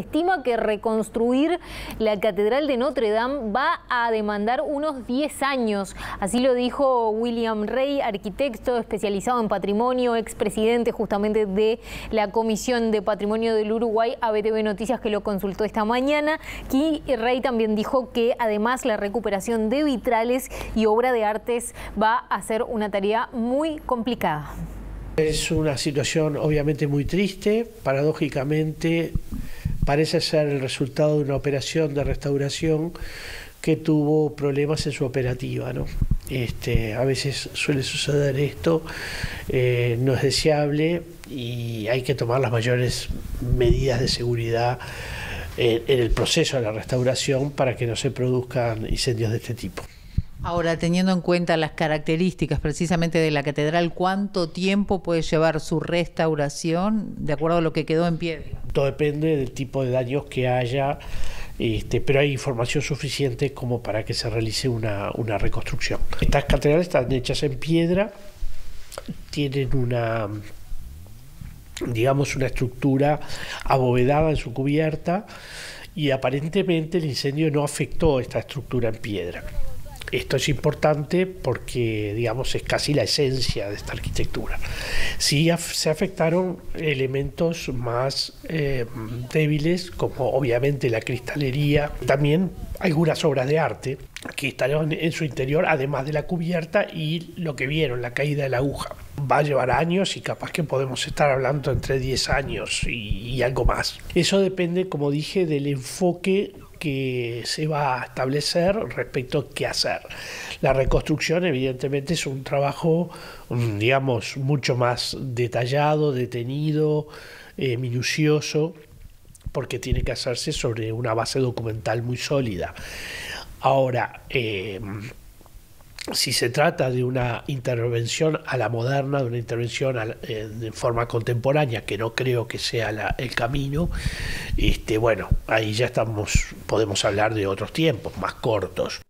Estima que reconstruir la Catedral de Notre Dame va a demandar unos 10 años. Así lo dijo William Rey, arquitecto especializado en patrimonio, expresidente justamente de la Comisión de Patrimonio del Uruguay, ABTV Noticias, que lo consultó esta mañana. Y Rey también dijo que además la recuperación de vitrales y obra de artes va a ser una tarea muy complicada. Es una situación obviamente muy triste, paradójicamente parece ser el resultado de una operación de restauración que tuvo problemas en su operativa. ¿no? Este, a veces suele suceder esto, eh, no es deseable y hay que tomar las mayores medidas de seguridad en el proceso de la restauración para que no se produzcan incendios de este tipo. Ahora, teniendo en cuenta las características precisamente de la catedral, ¿cuánto tiempo puede llevar su restauración de acuerdo a lo que quedó en pie? Todo depende del tipo de daños que haya, este, pero hay información suficiente como para que se realice una, una reconstrucción. Estas catedrales están hechas en piedra, tienen una digamos una estructura abovedada en su cubierta y aparentemente el incendio no afectó esta estructura en piedra. Esto es importante porque, digamos, es casi la esencia de esta arquitectura. Sí se afectaron elementos más eh, débiles, como obviamente la cristalería, también algunas obras de arte que estaban en su interior, además de la cubierta y lo que vieron, la caída de la aguja. Va a llevar años y capaz que podemos estar hablando entre 10 años y algo más. Eso depende, como dije, del enfoque que se va a establecer respecto a qué hacer. La reconstrucción evidentemente es un trabajo, mm, digamos, mucho más detallado, detenido, eh, minucioso, porque tiene que hacerse sobre una base documental muy sólida. Ahora, eh, si se trata de una intervención a la moderna, de una intervención eh, de forma contemporánea, que no creo que sea el camino, este, bueno, ahí ya estamos, podemos hablar de otros tiempos más cortos.